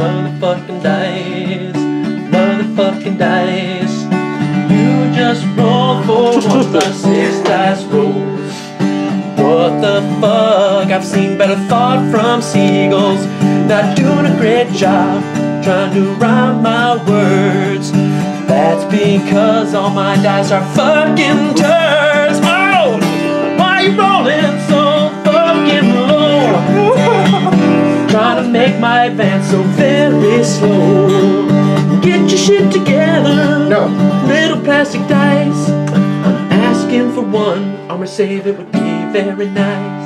motherfucking dice, motherfucking dice. You just roll for one by six dice rolls. What the fuck? I've seen better thought from seagulls. Not doing a great job trying to rhyme my words. That's because all my dice are fucking turds. Make my advance so very slow. Get your shit together. No. Little plastic dice. I'm asking for one. Armor save it would be very nice.